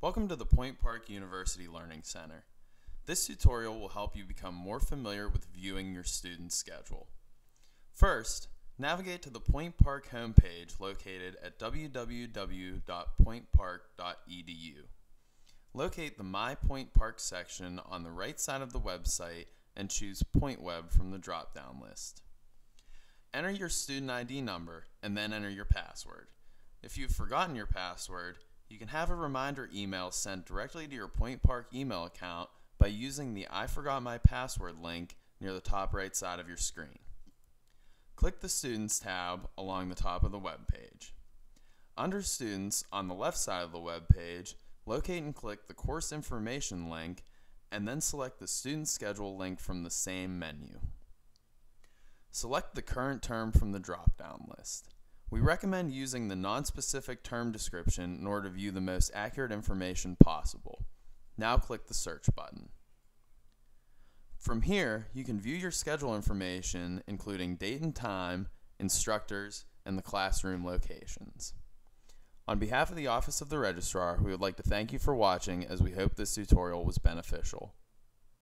Welcome to the Point Park University Learning Center. This tutorial will help you become more familiar with viewing your student schedule. First, navigate to the Point Park homepage located at www.pointpark.edu. Locate the My Point Park section on the right side of the website and choose PointWeb from the drop-down list. Enter your student ID number and then enter your password. If you've forgotten your password, you can have a reminder email sent directly to your Point Park email account by using the I Forgot My Password link near the top right side of your screen. Click the Students tab along the top of the web page. Under Students, on the left side of the web page, locate and click the Course Information link and then select the Student Schedule link from the same menu. Select the current term from the drop-down list. We recommend using the nonspecific term description in order to view the most accurate information possible. Now click the search button. From here, you can view your schedule information including date and time, instructors, and the classroom locations. On behalf of the Office of the Registrar, we would like to thank you for watching as we hope this tutorial was beneficial.